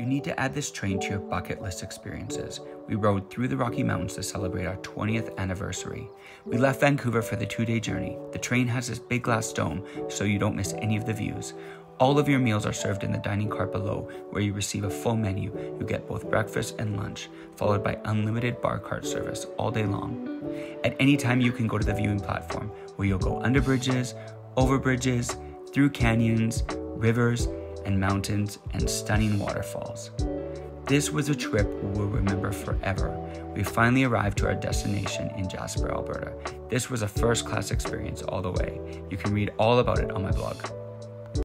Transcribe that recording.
You need to add this train to your bucket list experiences. We rode through the Rocky Mountains to celebrate our 20th anniversary. We left Vancouver for the two day journey. The train has this big glass dome so you don't miss any of the views. All of your meals are served in the dining car below, where you receive a full menu. You get both breakfast and lunch, followed by unlimited bar cart service all day long. At any time, you can go to the viewing platform, where you'll go under bridges, over bridges, through canyons, rivers, and mountains, and stunning waterfalls. This was a trip we'll remember forever. We finally arrived to our destination in Jasper, Alberta. This was a first class experience all the way. You can read all about it on my blog.